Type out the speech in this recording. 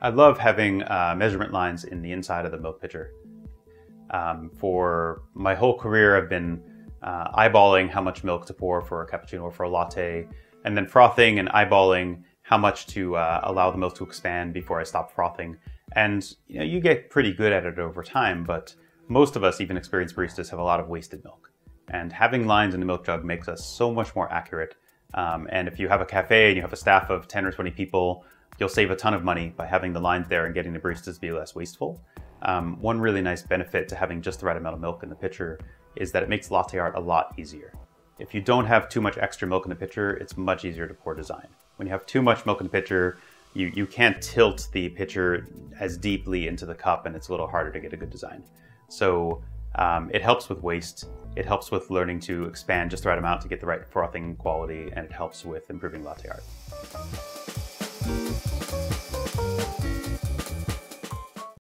I love having uh, measurement lines in the inside of the milk pitcher. Um, for my whole career, I've been uh, eyeballing how much milk to pour for a cappuccino or for a latte, and then frothing and eyeballing how much to uh, allow the milk to expand before I stop frothing. And you know, you get pretty good at it over time, but most of us, even experienced baristas, have a lot of wasted milk. And having lines in the milk jug makes us so much more accurate. Um, and if you have a cafe and you have a staff of 10 or 20 people, you'll save a ton of money by having the lines there and getting the baristas to be less wasteful. Um, one really nice benefit to having just the right amount of milk in the pitcher is that it makes latte art a lot easier. If you don't have too much extra milk in the pitcher, it's much easier to pour design. When you have too much milk in the pitcher, you, you can't tilt the pitcher as deeply into the cup and it's a little harder to get a good design. So um, it helps with waste. It helps with learning to expand just the right amount to get the right frothing quality, and it helps with improving latte art.